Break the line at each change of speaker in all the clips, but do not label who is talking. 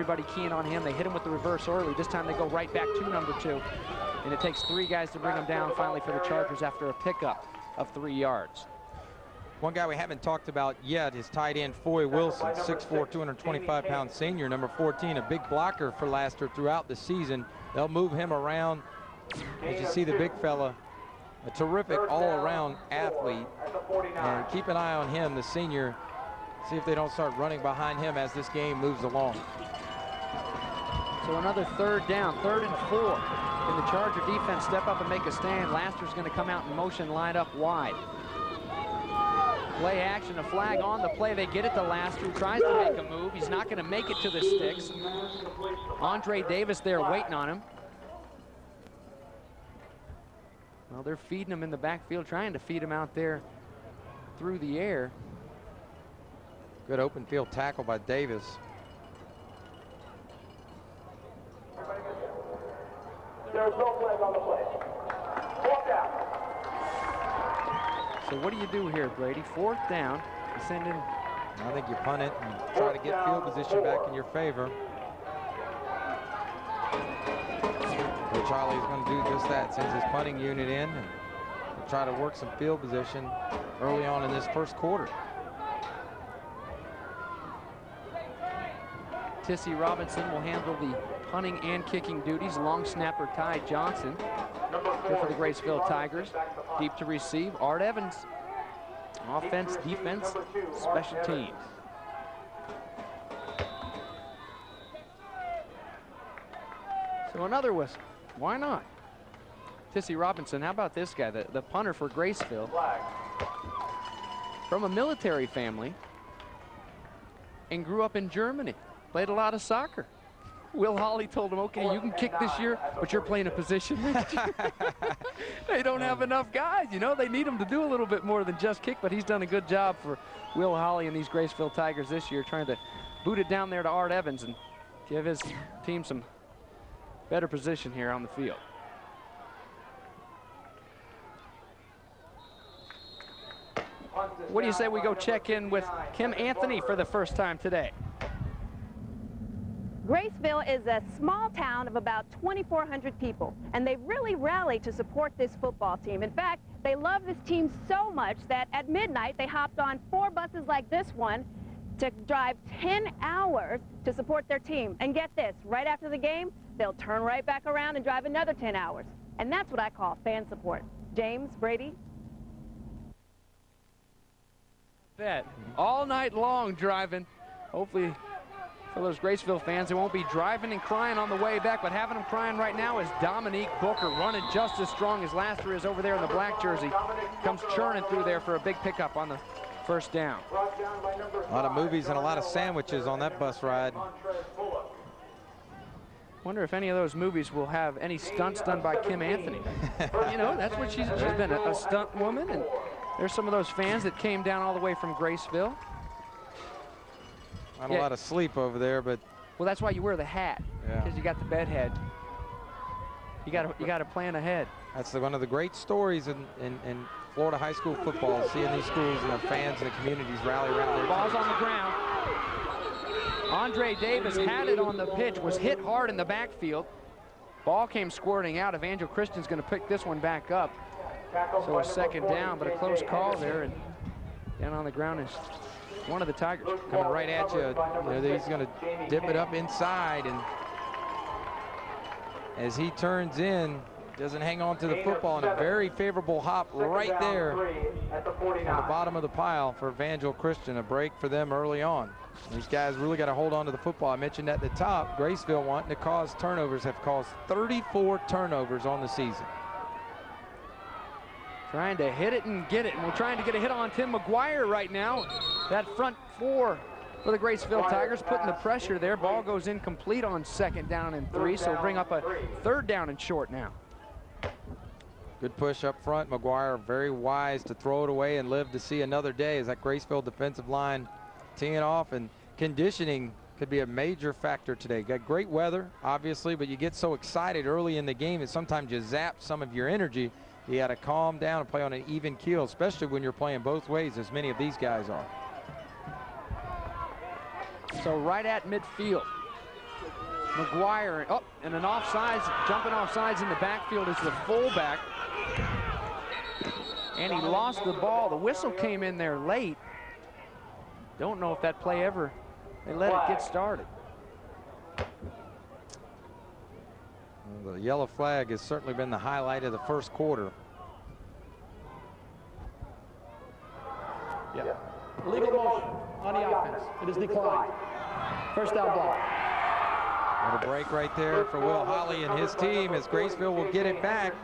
everybody keying on him. They hit him with the reverse early. This time they go right back to number two. And it takes three guys to bring him down finally for the Chargers after a pickup of three yards.
One guy we haven't talked about yet is tight end Foy Wilson, 6'4", 225-pound senior, number 14, a big blocker for Laster throughout the season. They'll move him around. As you see the big fella, a terrific all-around athlete. And keep an eye on him, the senior. See if they don't start running behind him as this game moves along.
So another third down, third and four. Can the Charger defense step up and make a stand? Laster's going to come out in motion, line up wide. Play action, a flag on the play. They get it to Laster, tries to make a move. He's not going to make it to the sticks. Andre Davis there waiting on him. Well, they're feeding him in the backfield, trying to feed him out there through the air.
Good open field tackle by Davis.
There's no flag on the play. Fourth down.
So what do you do here, Brady? Fourth down. You send in.
I think you punt it and try to get field position back in your favor. So Charlie's going to do just that. Sends his punting unit in and try to work some field position early on in this first quarter.
Tissy Robinson will handle the punting and kicking duties. Long snapper Ty Johnson here for the Graceville Tigers. Deep to receive, Art Evans. Offense, defense, special teams. So another whistle. Why not? Tissy Robinson, how about this guy, the, the punter for Graceville? From a military family and grew up in Germany. Played a lot of soccer. Will Holly told him, okay, you can kick this year, but you're playing a position next year. they don't have enough guys, you know. They need him to do a little bit more than just kick, but he's done a good job for Will Holly and these Graceville Tigers this year, trying to boot it down there to Art Evans and give his team some better position here on the field. What do you say we go check in with Kim Anthony for the first time today?
Graceville is a small town of about 2,400 people, and they really rally to support this football team. In fact, they love this team so much that at midnight they hopped on four buses like this one to drive 10 hours to support their team. And get this, right after the game, they'll turn right back around and drive another 10 hours. And that's what I call fan support. James, Brady?
Bet. All night long driving. Hopefully for those Graceville fans, they won't be driving and crying on the way back, but having them crying right now is Dominique Booker, running just as strong as Laster is over there in the black jersey. Comes churning through there for a big pickup on the first down.
A lot of movies and a lot of sandwiches on that bus ride.
Wonder if any of those movies will have any stunts done by Kim Anthony. you know, that's what she's, she's been a, a stunt woman, and there's some of those fans that came down all the way from Graceville.
Not yeah. a lot of sleep over there, but
well, that's why you wear the hat because yeah. you got the bed head. You got to you got to plan ahead.
That's the, one of the great stories in, in, in Florida high school football, seeing these schools and the fans and the communities rally around their
Ball's on the ground. Andre Davis had it on the pitch, was hit hard in the backfield. Ball came squirting out. Evangel Christian's going to pick this one back up. So a second down, but a close call there. And down on the ground is one of the Tigers.
Coming right at you. you know, he's going to dip it up inside. And as he turns in, doesn't hang on to the football and a very favorable hop right there on the bottom of the pile for Evangel Christian. A break for them early on. These guys really got to hold on to the football. I mentioned at the top, Graceville wanting to cause turnovers have caused 34 turnovers on the season.
Trying to hit it and get it. And we're trying to get a hit on Tim McGuire right now. That front four for the Graceville Tigers putting the pressure there. Ball goes incomplete on second down and three, so bring up a third down and short now.
Good push up front. McGuire very wise to throw it away and live to see another day as that Graceville defensive line teeing off and conditioning could be a major factor today. Got great weather, obviously, but you get so excited early in the game and sometimes you zap some of your energy. You had to calm down and play on an even keel, especially when you're playing both ways, as many of these guys are.
So right at midfield. McGuire, oh, and an offsides, jumping offsides in the backfield is the fullback. And he lost the ball. The whistle came in there late. Don't know if that play ever, they let it get started.
The yellow flag has certainly been the highlight of the first quarter.
Yeah. Illegal motion on the offense. It is declined. First down block.
What a break right there for Will Holly and his team as Graceville will get it back.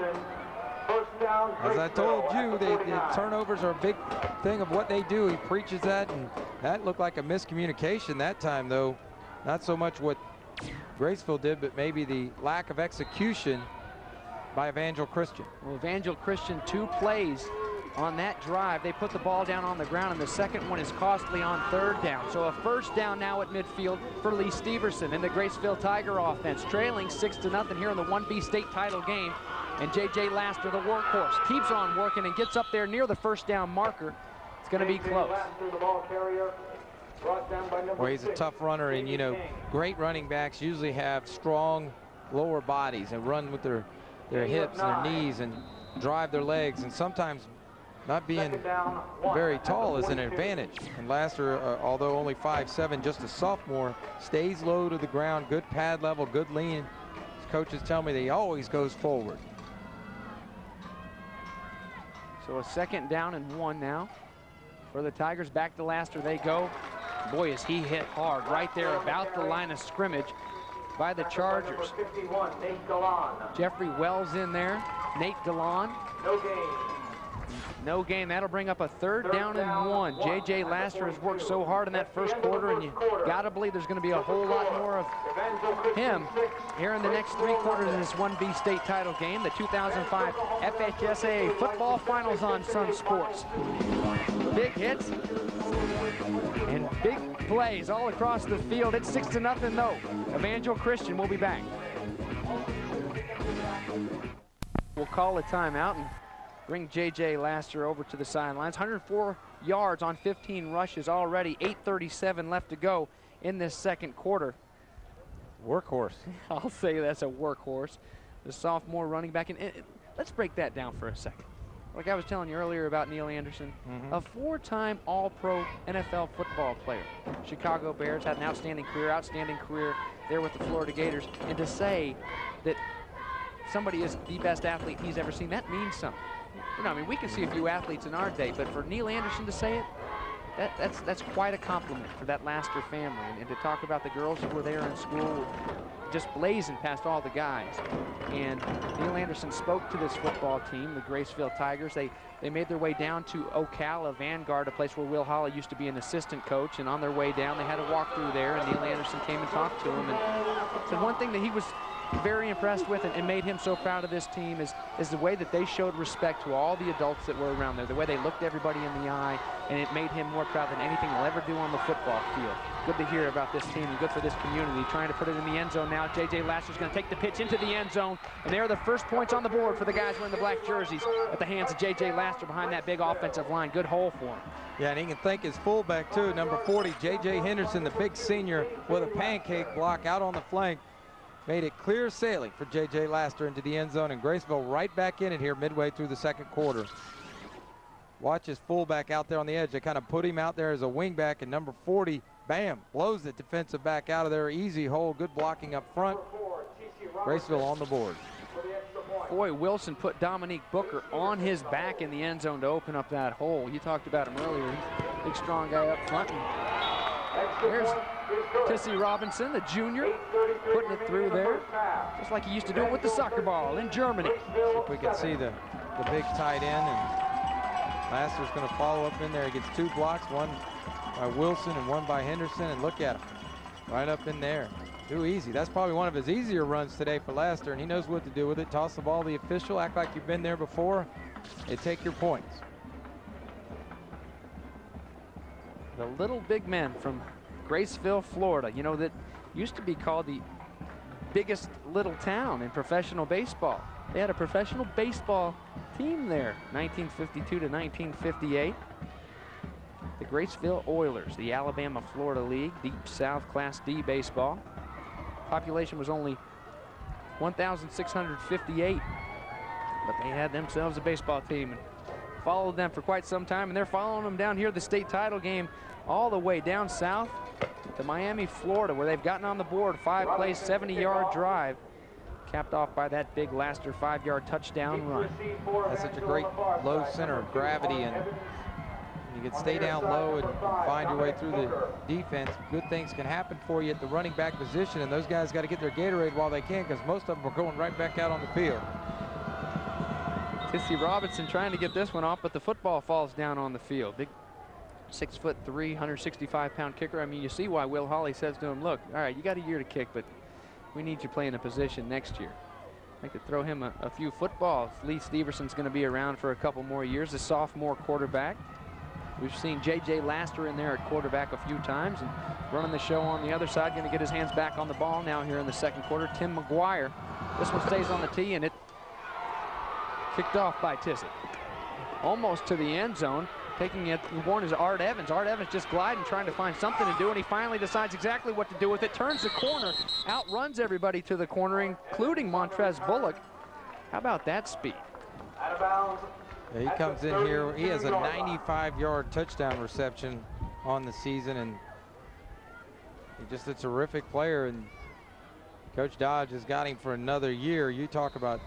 As I told you, they, the turnovers are a big thing of what they do. He preaches that, and that looked like a miscommunication that time, though. Not so much what Graceville did, but maybe the lack of execution by Evangel Christian.
Well, Evangel Christian, two plays on that drive. They put the ball down on the ground, and the second one is costly on third down. So a first down now at midfield for Lee Steverson and the Graceville Tiger offense, trailing six to nothing here in the 1B state title game. And J.J. Laster, the workhorse, keeps on working and gets up there near the first down marker. It's going to be close.
Well, he's a tough runner, and you know, great running backs usually have strong lower bodies and run with their their hips and their knees and drive their legs, and sometimes not being very tall is an advantage. And Laster, uh, although only 5'7", just a sophomore, stays low to the ground, good pad level, good lean. His coaches tell me that he always goes forward.
So a second down and one now for the Tigers. Back to Laster they go. Boy, is he hit hard right there about the line of scrimmage by the Chargers. Jeffrey Wells in there. Nate DeLon.
No gain.
No gain. That'll bring up a third down and one. J.J. Laster has worked so hard in that first quarter, and you got to believe there's going to be a whole lot more of him here in the next three quarters of this 1B state title game, the 2005 FHSAA football finals on Sun Sports. Big hits and big plays all across the field. It's six to nothing though. Evangel Christian will be back. We'll call a timeout and bring J.J. Laster over to the sidelines. 104 yards on 15 rushes already, 8.37 left to go in this second quarter.
Workhorse.
I'll say that's a workhorse. The sophomore running back. And, and let's break that down for a second. Like I was telling you earlier about Neal Anderson, mm -hmm. a four-time All-Pro NFL football player. Chicago Bears had an outstanding career, outstanding career there with the Florida Gators. And to say that somebody is the best athlete he's ever seen, that means something you know, I mean, we can see a few athletes in our day, but for Neal Anderson to say it, that, that's that's quite a compliment for that Laster family. And, and, to talk about the girls who were there in school, just blazing past all the guys. And Neal Anderson spoke to this football team, the Graceville Tigers. They they made their way down to Ocala, Vanguard, a place where Will Holly used to be an assistant coach. And on their way down, they had a walk through there, and Neil Anderson came and talked to him. And said one thing that he was very impressed with and, and, made him so proud of this team is, is the way that they showed respect to all the adults that were around there, the way they looked everybody in the eye, and it made him more proud than anything he'll ever do on the football field. Good to hear about this team and good for this community. Trying to put it in the end zone now. J.J. Laster's going to take the pitch into the end zone, and there are the first points on the board for the guys wearing the black jerseys at the hands of J.J. Laster behind that big offensive line. Good hole for him.
Yeah, and he can thank his fullback, too, number 40, J.J. Henderson, the big senior, with a pancake block out on the flank made it clear sailing for J.J. Laster into the end zone, and Graceville right back in it here midway through the second quarter. Watch his fullback out there on the edge. They kind of put him out there as a wingback, and number 40, bam, blows the defensive back out of there. Easy hole, good blocking up front. Graceville on the board.
Boy, Wilson put Dominique Booker on his back in the end zone to open up that hole. You talked about him earlier. Big, strong guy up front. There's Tissy Robinson, the junior, putting it through there, just like he used to do it with the soccer ball in Germany.
See if we can see the, the big tight end, and Laster's going to follow up in there. He gets two blocks, one by Wilson and one by Henderson, and look at him, right up in there. Too easy. That's probably one of his easier runs today for Laster, and he knows what to do with it. Toss the ball to the official, act like you've been there before, and take your points.
The little big man from Graceville, Florida. You know, that used to be called the biggest little town in professional baseball. They had a professional baseball team there, 1952 to 1958. The Graceville Oilers, the Alabama-Florida League, Deep South Class D baseball. Population was only 1,658. But they had themselves a baseball team and followed them for quite some time. And they're following them down here, the state title game, all the way down south to Miami, Florida, where they've gotten on the board. Five plays, 70-yard drive, capped off by that big Laster five-yard touchdown run.
That's such a great low center of gravity and you can stay down low and find your way through the defense. Good things can happen for you at the running back position, and those guys got to get their Gatorade while they can because most of them are going right back out on the field.
Tissy Robinson trying to get this one off, but the football falls down on the field. Big six foot three, 165 pound kicker. I mean, you see why Will Holly says to him, look, all right, you got a year to kick, but we need you playing a position next year. I could throw him a, a few footballs. Lee Steverson's going to be around for a couple more years, a sophomore quarterback. We've seen J.J. Laster in there at quarterback a few times and running the show on the other side, going to get his hands back on the ball now here in the second quarter. Tim McGuire. This one stays on the tee, and it kicked off by Tissett. Almost to the end zone. Taking it, the one is Art Evans. Art Evans just gliding, trying to find something to do, and he finally decides exactly what to do with it. Turns the corner, outruns everybody to the corner, including Montrez Bullock. How about that speed?
Out of bounds.
Yeah, he comes in here. He has a 95-yard touchdown reception on the season, and just a terrific player. And Coach Dodge has got him for another year. You talk about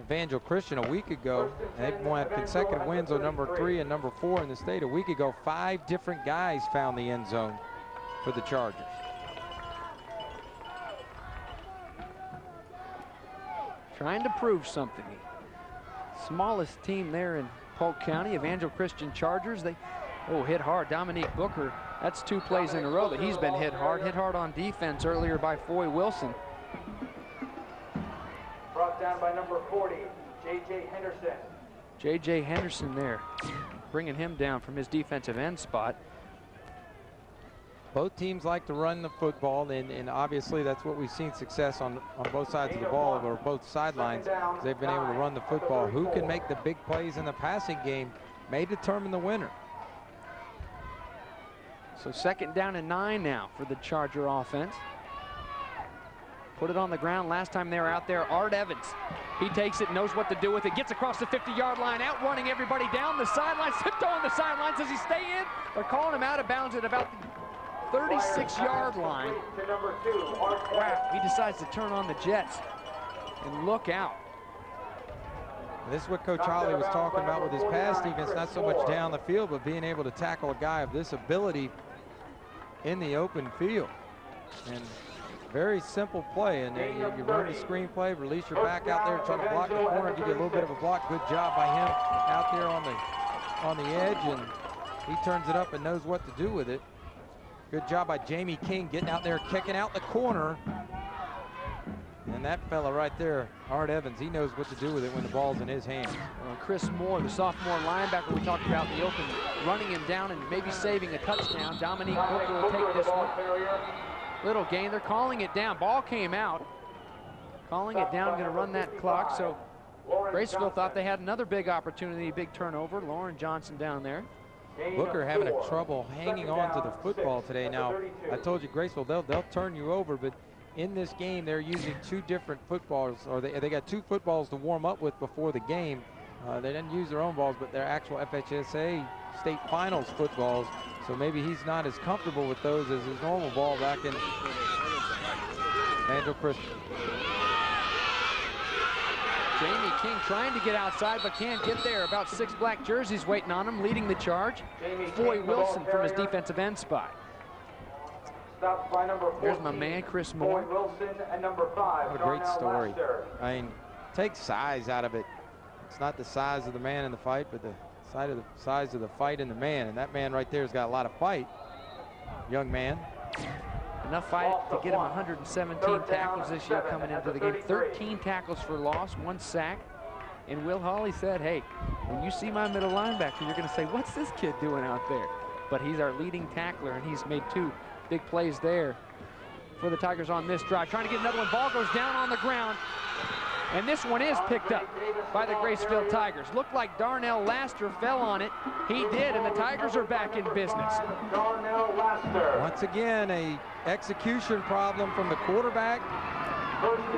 Evangel Christian a week ago, and they've won consecutive wins on number three and number four in the state. A week ago, five different guys found the end zone for the Chargers.
Trying to prove something. Smallest team there in Polk County, Evangel Christian Chargers. They, oh, hit hard. Dominique Booker, that's two plays in a row that he's been hit hard. Hit hard on defense earlier by Foy Wilson.
Brought down by number 40, J.J. Henderson.
J.J. Henderson there, bringing him down from his defensive end spot.
Both teams like to run the football, and, and obviously that's what we've seen success on, on both sides of the ball, or both sidelines. They've been able to run the football. Who can make the big plays in the passing game may determine the winner.
So second down and nine now for the Charger offense. Put it on the ground. Last time they were out there, Art Evans. He takes it, knows what to do with it, gets across the 50-yard line, outrunning everybody down the sidelines, tiptoe on the sidelines. Does he stay in? They're calling him out of bounds at about the 36-yard line. Wow, he decides to turn on the Jets and look out.
This is what Coach Holly was talking about with his pass defense, not so much down the field, but being able to tackle a guy of this ability in the open field. And very simple play, and then you, you run the screen play, release your back out there, try to block the corner, give you a little bit of a block. Good job by him out there on the on the edge, and he turns it up and knows what to do with it. Good job by Jamie King getting out there, kicking out the corner. And that fella right there, Art Evans, he knows what to do with it when the ball's in his hands.
Uh, Chris Moore, the sophomore linebacker we talked about in the open, running him down and maybe saving a touchdown. Dominique Booker will take this one. Little gain. They're calling it down. Ball came out. Calling it down, going to run that clock. So Graceville thought they had another big opportunity, big turnover. Lauren Johnson down there.
Booker having a trouble hanging on to the football today. Now, I told you, Graceville, they'll, they'll turn you over, but in this game, they're using two different footballs, or they, they got two footballs to warm up with before the game. Uh, they didn't use their own balls, but their actual FHSA state finals footballs. So maybe he's not as comfortable with those as his normal ball back in Angel Christian.
Jamie King trying to get outside, but can't get there. About six black jerseys waiting on him, leading the charge. Foy Wilson from his defensive end spot.
Stopped by number 14,
There's my man, Chris Moore.
Boyd Wilson and number five,
What a great
Darnell
story.
Laster.
I mean, take size out of it. It's not the size of the man in the fight, but the size of the size of the fight in the man. And that man right there's got a lot of fight. Young man.
Enough fight to get him 117 tackles this year coming into the game. 13 tackles for loss, one sack. And Will Holly said, hey, when you see my middle linebacker, you're going to say, what's this kid doing out there? But he's our leading tackler, and he's made two big plays there for the Tigers on this drive. Trying to get another one. Ball goes down on the ground. And this one is picked up by the Graceville Tigers. Looked like Darnell Laster fell on it. He did, and the Tigers are back in business.
Darnell Laster.
Once again, a execution problem from the quarterback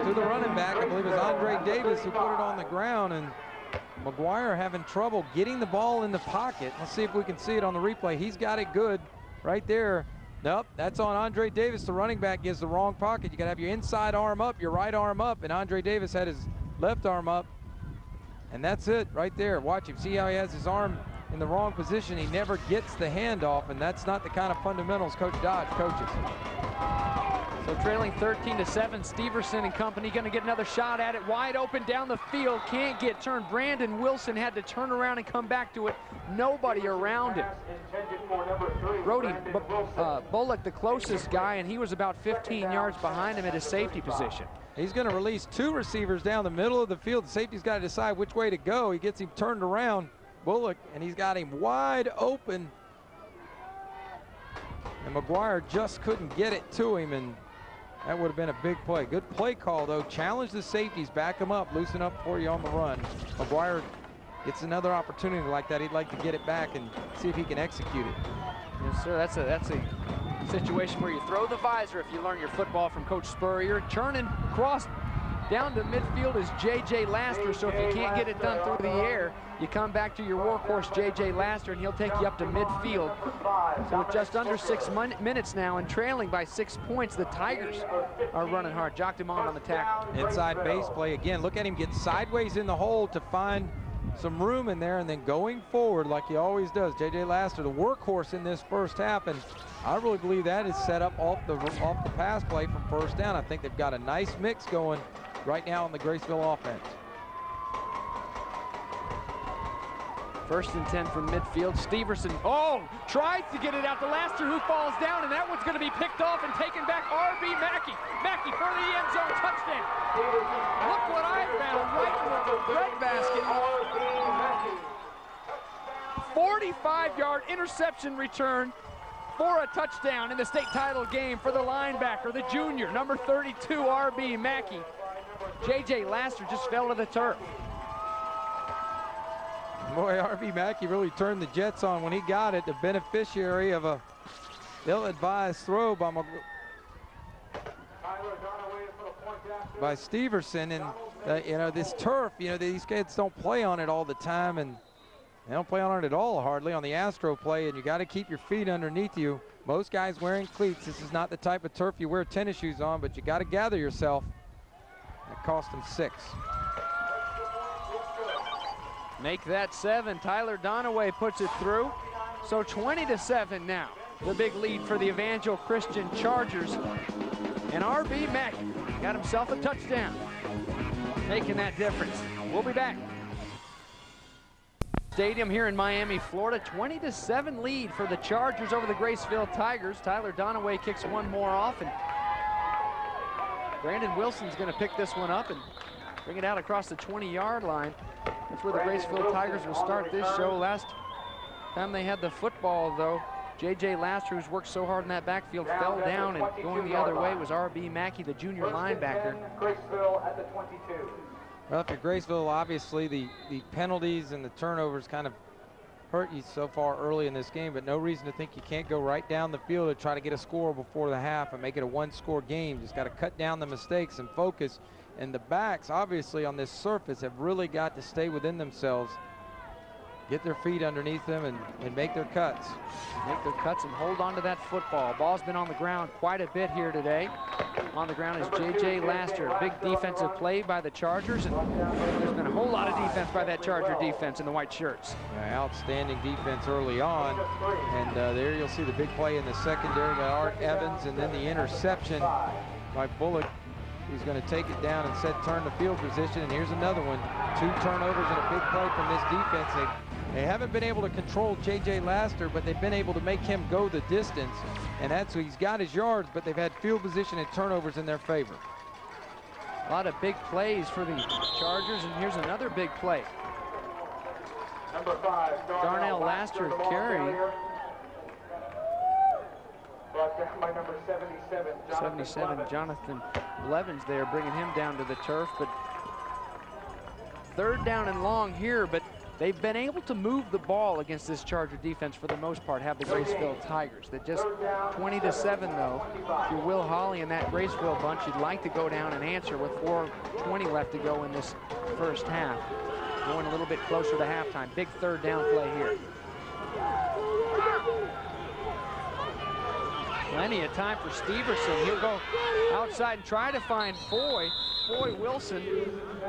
to the running back. I believe it was Andre Davis who put it on the ground, and McGuire having trouble getting the ball in the pocket. Let's see if we can see it on the replay. He's got it good right there. Nope, that's on Andre Davis. The running back gives the wrong pocket. You got to have your inside arm up, your right arm up, and Andre Davis had his left arm up. And that's it right there. Watch him. See how he has his arm in the wrong position. He never gets the handoff, and that's not the kind of fundamentals Coach Dodge coaches.
So trailing 13 to 7, Steverson and company going to get another shot at it. Wide open down the field. Can't get turned. Brandon Wilson had to turn around and come back to it. Nobody around him. Brody uh, Bullock, the closest guy, and he was about 15 yards behind him at his safety position.
He's going to release two receivers down the middle of the field. The safety's got to decide which way to go. He gets him turned around, Bullock, and he's got him wide open. And McGuire just couldn't get it to him, and that would have been a big play. Good play call, though. Challenge the safeties, back them up, loosen up for you on the run. McGuire gets another opportunity like that. He'd like to get it back and see if he can execute it.
Yes, sir. That's a that's a situation where you throw the visor if you learn your football from Coach Spurrier. Turning cross down to midfield is J.J. Laster. So if you can't get it done through the air, you come back to your workhorse J.J. Laster, and he'll take you up to midfield. So with just under six minutes now and trailing by six points, the Tigers are running hard. Jock Demond on the tackle.
Inside base play again. Look at him get sideways in the hole to find some room in there and then going forward like he always does. JJ Laster, the workhorse in this first half, and I really believe that is set up off the off the pass play from first down. I think they've got a nice mix going right now on the Graceville offense.
First and 10 from midfield. Steverson, oh, tries to get it out to Laster, who falls down, and that one's going to be picked off and taken back. R.B. Mackey. Mackey for the end zone touchdown. Look what I found right in the bread basket. 45-yard interception return for a touchdown in the state title game for the linebacker, the junior, number 32, R.B. Mackey. J.J. Laster just fell to the turf.
Boy, RB Mackey really turned the Jets on when he got it, the beneficiary of a ill-advised throw by,
after.
by Steverson. And, uh, you know, this turf, you know, these kids don't play on it all the time. And they don't play on it at all hardly on the AstroPlay. And you got to keep your feet underneath you. Most guys wearing cleats. This is not the type of turf you wear tennis shoes on, but you got to gather yourself. It cost him six.
Make that seven. Tyler Donaway puts it through. So 20 to 7 now. The big lead for the Evangel Christian Chargers. And RB Mack got himself a touchdown. Making that difference. We'll be back. Stadium here in Miami, Florida. 20 to 7 lead for the Chargers over the Graceville Tigers. Tyler Donaway kicks one more off and Brandon Wilson's going to pick this one up and bring it out across the 20-yard line. That's where the Graceville Tigers will start this show. Last time they had the football, though, J.J. Laster, who's worked so hard in that backfield, fell down, and going the other way was R.B. Mackey, the junior linebacker.
Graceville at the 22.
Well, for Graceville, obviously the, the penalties and the turnovers kind of hurt you so far early in this game, but no reason to think you can't go right down the field to try to get a score before the half and make it a one-score game. Just got to cut down the mistakes and focus. And the backs, obviously, on this surface have really got to stay within themselves, get their feet underneath them, and, and make their cuts.
Make their cuts and hold on to that football. Ball's been on the ground quite a bit here today. On the ground is J.J. Laster. Big defensive play by the Chargers, and there's been a whole lot of defense by that Charger defense in the white shirts.
Uh, outstanding defense early on. And uh, there you'll see the big play in the secondary by Art Evans and then the interception by Bullock who's going to take it down and set turn the field position. And here's another one. Two turnovers and a big play from this defense. They, they haven't been able to control J.J. Laster, but they've been able to make him go the distance. And that's he's got his yards, but they've had field position and turnovers in their favor.
A lot of big plays for the Chargers, and here's another big play.
Number five,
Darnell Laster
the ball
carry.
Carrier. Brought down by number 77, Jonathan
77,
Clemens.
Jonathan Blevins there, bringing him down to the turf, but third down and long here, but they've been able to move the ball against this Charger defense for the most part, have the Graceville Tigers. They're just 20 to 7 though. If you're Will Holly and that Graceville bunch, you'd like to go down and answer with 4.20 left to go in this first half. Going a little bit closer to halftime. Big third down play here. Plenty of time for Steverson. He'll go outside and try to find Foy. Foy Wilson,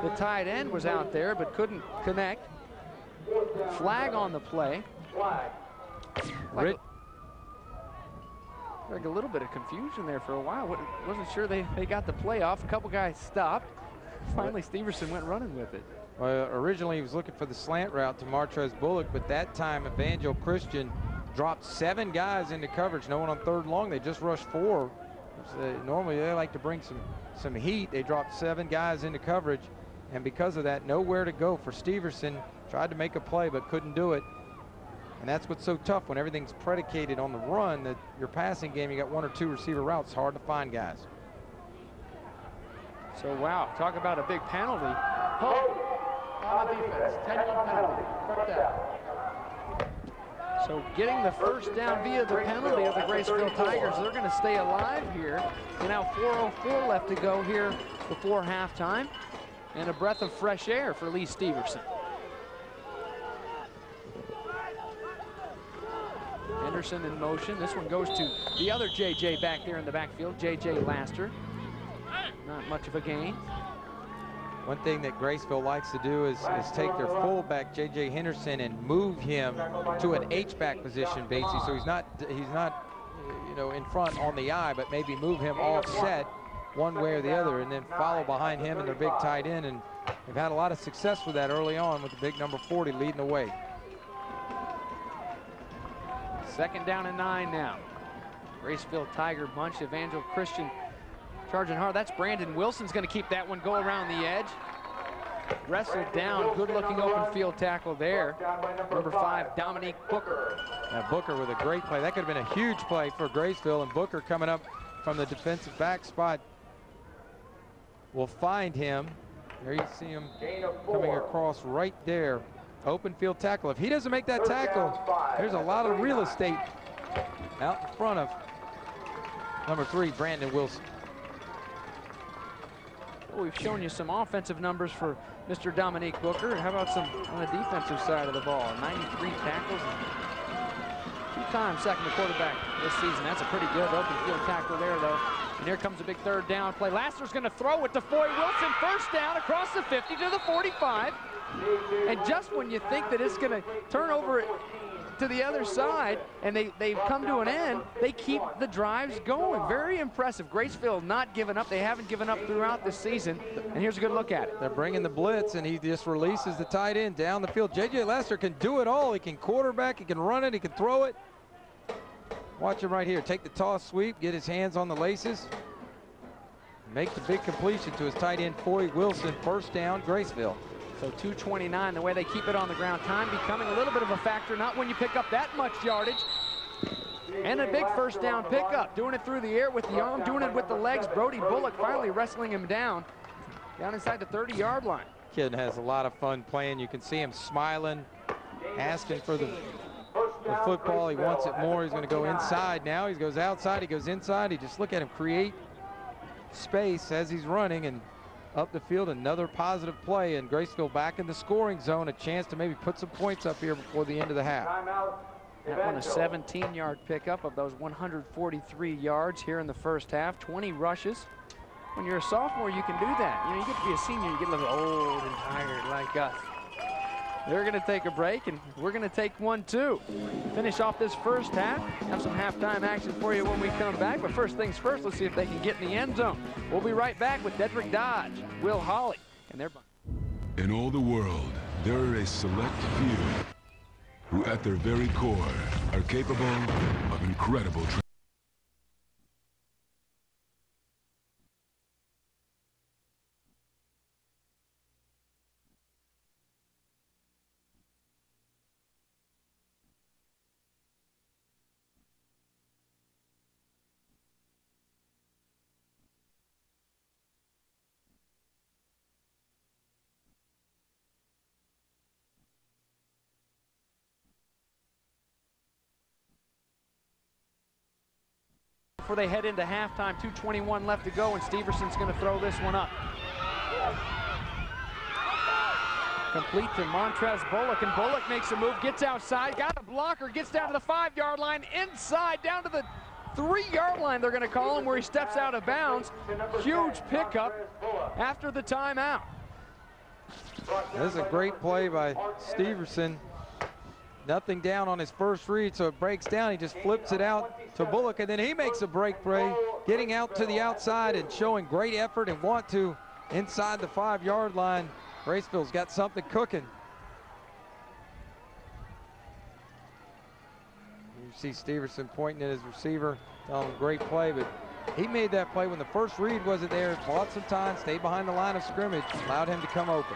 the tight end, was out there but couldn't connect. Flag on the play. Like,
Rick-
like a little bit of confusion there for a while. Wasn't sure they, they got the play off. A couple guys stopped. Finally, Steverson went running with it.
Well, originally he was looking for the slant route to Montrez Bullock, but that time Evangel Christian dropped seven guys into coverage. No one on third long. They just rushed four. Normally they like to bring some some heat. They dropped seven guys into coverage, and because of that, nowhere to go for Steverson. Tried to make a play but couldn't do it. And that's what's so tough when everything's predicated on the run. That your passing game, you got one or two receiver routes, hard to find guys.
So, wow, talk about a big penalty.
On the defense, 10-yard penalty. First down.
Getting the first down via the penalty of the Graceville Tigers. They're going to stay alive here. And now 4.04 left to go here before halftime. And a breath of fresh air for Lee Steverson. Henderson in motion. This one goes to the other JJ back there in the backfield, JJ Laster. Not much of a gain.
One thing that Graceville likes to do is, is take their fullback J.J. Henderson and move him to an H-back position, Batesy. So he's not he's not you know in front on the eye, but maybe move him offset one way or the other, and then follow behind him and their big tight end. And they've had a lot of success with that early on with the big number 40 leading the way.
Second down and nine now. Graceville Tiger bunch, Evangel Christian charging hard. That's Brandon Wilson's going to keep that one go around the edge. Wrestled down, good looking open field tackle there. Number five, Dominique Booker.
Now Booker with a great play. That could have been a huge play for Graceville, and Booker coming up from the defensive back spot will find him. There you see him coming across right there. Open field tackle. If he doesn't make that tackle, there's a lot of real estate out in front of number three, Brandon Wilson.
Well, we've shown you some offensive numbers for Mr. Dominique Booker. How about some on the defensive side of the ball? 93 tackles two times second to quarterback this season. That's a pretty good open field tackle there, though. And here comes a big third down play. Laster's going to throw it to Foy Wilson. First down across the 50 to the 45. And just when you think that it's going to turn over to the other side and they, they've come to an end, they keep the drives going. Very impressive. Graceville not giving up. They haven't given up throughout the season. And here's a good look at it.
They're bringing the blitz, and he just releases the tight end down the field. J.J. Laster can do it all. He can quarterback, he can run it, he can throw it. Watch him right here. Take the toss sweep, get his hands on the laces. Make the big completion to his tight end, Foy Wilson. First down, Graceville.
So 229, the way they keep it on the ground. Time becoming a little bit of a factor, not when you pick up that much yardage. And a big first down pickup. Doing it through the air with the arm, doing it with the legs. Brody Bullock finally wrestling him down, down inside the 30-yard line.
Kid has a lot of fun playing. You can see him smiling, asking for the, the football. He wants it more. He's going to go inside now. He goes outside. He goes inside. He just look at him create space as he's running and up the field. Another positive play, and Graceville back in the scoring zone. A chance to maybe put some points up here before the end of the half.
That one a 17-yard pickup of those 143 yards here in the first half. 20 rushes. When you're a sophomore, you can do that. You know, you get to be a senior, you get a little old and tired like us. They're going to take a break, and we're going to take one too. Finish off this first half. Have some halftime action for you when we come back. But first things first, let's see if they can get in the end zone. We'll be right back with Dedrick Dodge, Will Holly, and their.
In all the world, there are a select few who at their very core are capable of incredible
before they head into halftime. 2.21 left to go, and Steverson's going to throw this one up. Complete to Montrez Bullock, and Bullock makes a move, gets outside, got a blocker, gets down to the five-yard line, inside, down to the three-yard line, they're going to call him, where he steps out of bounds. Huge pickup after the timeout.
This is a great play by Steverson. Nothing down on his first read, so it breaks down. He just flips it out to Bullock, and then he makes a break play, getting out to the outside and showing great effort and want to inside the five-yard line. Graceville's got something cooking. You see Steverson pointing at his receiver, telling him great play, but he made that play when the first read wasn't there, bought some time, stayed behind the line of scrimmage, allowed him to come open.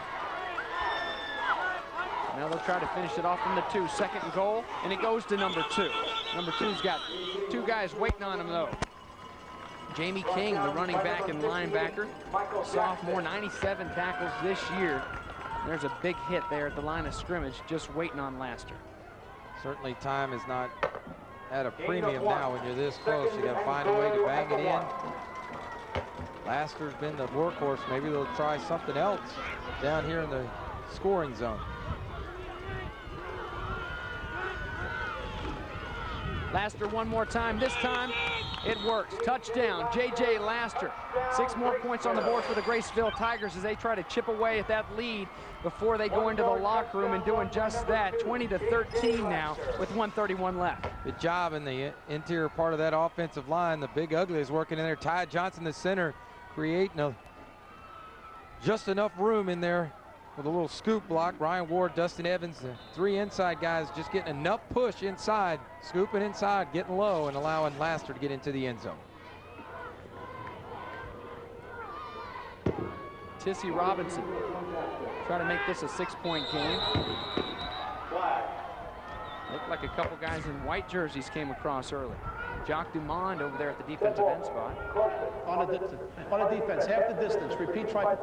Now they'll try to finish it off from the two. Second goal, and it goes to number two. Number two's got two guys waiting on him, though. Jamie King, the running back and linebacker, sophomore, 97 tackles this year. There's a big hit there at the line of scrimmage, just waiting on Laster.
Certainly time is not at a premium now when you're this close. You got to find a way to bang it in. Laster's been the workhorse. Maybe they'll try something else down here in the scoring zone.
Laster one more time. This time, it works. Touchdown, J.J. Laster. Six more points on the board for the Graceville Tigers as they try to chip away at that lead before they go into the locker room and doing just that. 20 to 13 now with 131 left.
Good job in the interior part of that offensive line. The big ugly is working in there. Ty Johnson, the center, creating a, just enough room in there with a little scoop block. Ryan Ward, Dustin Evans, the three inside guys just getting enough push inside, scooping inside, getting low, and allowing Laster to get into the end zone.
Tissy Robinson trying to make this a six-point game. Looked like a couple guys in white jerseys came across early. Jock Dumond over there at the defensive end spot.
On a, on a defense, half the distance. Repeat, try.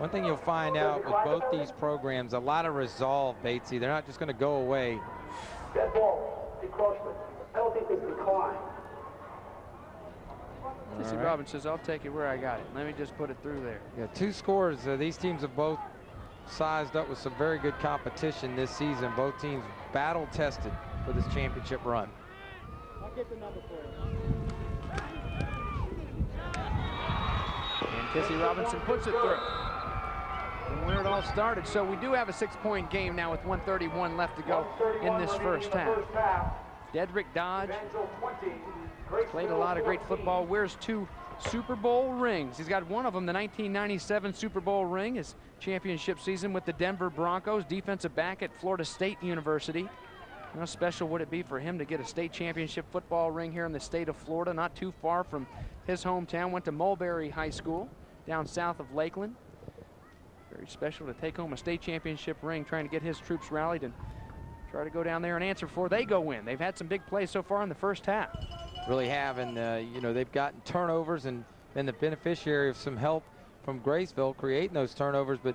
One thing you'll find out with both these programs, a lot of resolve, Batesy. They're not just going to go away.
Dead ball, encroachment. Penalty is declined.
Tissy
right.
Robinson says, I'll take it where I got it. Let me just put it through there.
Yeah, two scores. Uh, these teams have both sized up with some very good competition this season. Both teams battle tested for this championship run.
I'll get the number for you.
And Tissy Robinson puts it through. And where it all started. So we do have a six-point game now with 131 left to go in this first half. Dedrick Dodge played a lot of great football. Wears two Super Bowl rings. He's got one of them, the 1997 Super Bowl ring, his championship season with the Denver Broncos, defensive back at Florida State University. How special would it be for him to get a state championship football ring here in the state of Florida, not too far from his hometown. Went to Mulberry High School down south of Lakeland. Very special to take home a state championship ring, trying to get his troops rallied and try to go down there and answer before they go in. They've had some big plays so far in the first half.
Really have, and uh, you know they've gotten turnovers and been the beneficiary of some help from Graceville creating those turnovers. But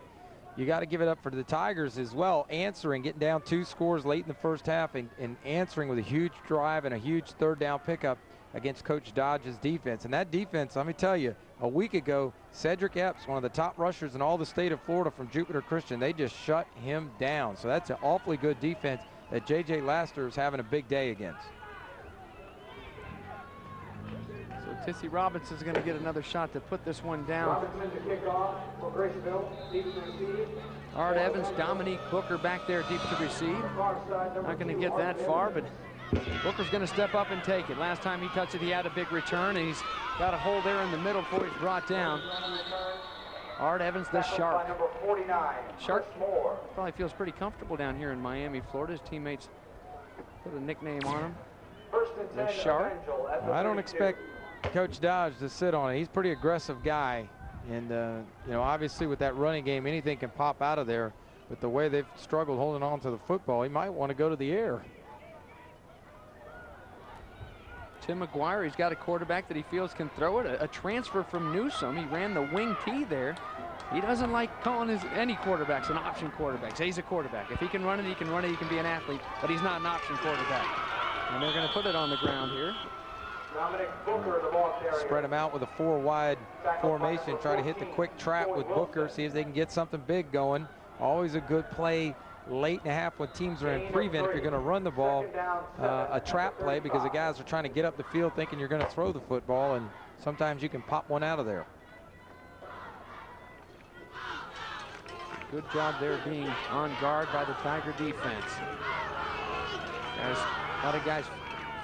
you got to give it up for the Tigers as well, answering, getting down two scores late in the first half, and, and answering with a huge drive and a huge third down pickup against Coach Dodge's defense. And that defense, let me tell you, a week ago, Cedric Epps, one of the top rushers in all the state of Florida from Jupiter Christian, they just shut him down. So that's an awfully good defense that J.J. Laster is having a big day against.
So Tissy Robinson's going to get another shot to put this one down.
Robinson to kick off for Graceville. Deep to receive.
Art Evans, Dominique Booker back there deep to receive.
Far side, number
Not going to get that far, but Booker's going to step up and take it. Last time he touched it, he had a big return, and he's got a hole there in the middle before he's brought down. Art Evans, the shark.
By number 49,
Shark.
Moore.
Probably feels pretty comfortable down here in Miami, Florida. His teammates put a nickname on him.
First and
The shark.
Evangel at the
I don't
32.
expect Coach Dodge to sit on it. He's a pretty aggressive guy. And, uh, you know, obviously with that running game, anything can pop out of there. But the way they've struggled holding on to the football, he might want to go to the air.
Tim McGuire, he's got a quarterback that he feels can throw it. A, a transfer from Newsome. He ran the wing T there. He doesn't like calling his any quarterbacks an option quarterback. Say he's a quarterback. If he can run it, he can run it. He can be an athlete, but he's not an option quarterback. And they're going to put it on the ground here.
Dominique Booker, the ball carrier.
Spread them out with a four wide formation. Try to hit the quick trap with Booker. See if they can get something big going. Always a good play late in the half when teams are in prevent if you're going to run the ball. Uh, a trap play because the guys are trying to get up the field thinking you're going to throw the football and sometimes you can pop one out of there.
Good job there being on guard by the Tiger defense. There's a lot of guys,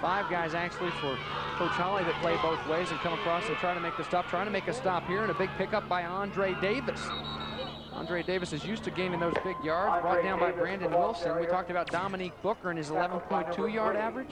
five guys actually for Coach Holly that play both ways and come across and try to make the stop, trying to make a stop here and a big pickup by Andre Davis. Andre Davis is used to gaining those big yards, brought down by Brandon Wilson. We talked about Dominique Booker and his 11.2 yard average.